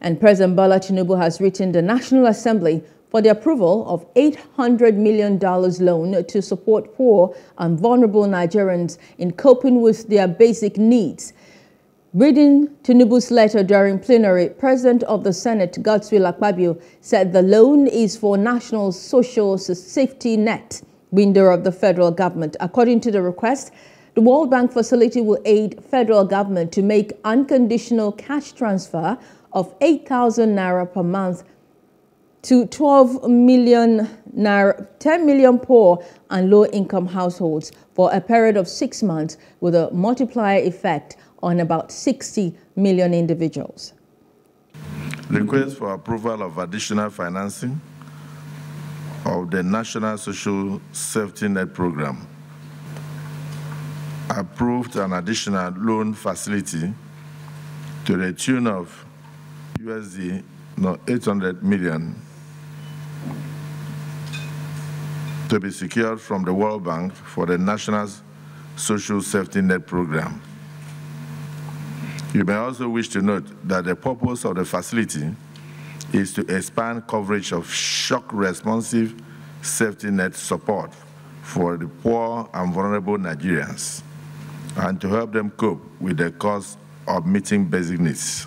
And President Bola Tinubu has written the National Assembly for the approval of $800 million loan to support poor and vulnerable Nigerians in coping with their basic needs. Reading Tinubu's letter during plenary, President of the Senate, Godswill Akpabio, said the loan is for national social safety net window of the federal government. According to the request, the World Bank facility will aid federal government to make unconditional cash transfer of 8,000 naira per month to 12 million naira, 10 million poor and low income households for a period of six months with a multiplier effect on about 60 million individuals. Request for approval of additional financing of the National Social Safety Net Program approved an additional loan facility to the tune of USD no, 800 million to be secured from the World Bank for the National Social Safety Net Program. You may also wish to note that the purpose of the facility is to expand coverage of shock responsive safety net support for the poor and vulnerable Nigerians and to help them cope with the cost of meeting basic needs.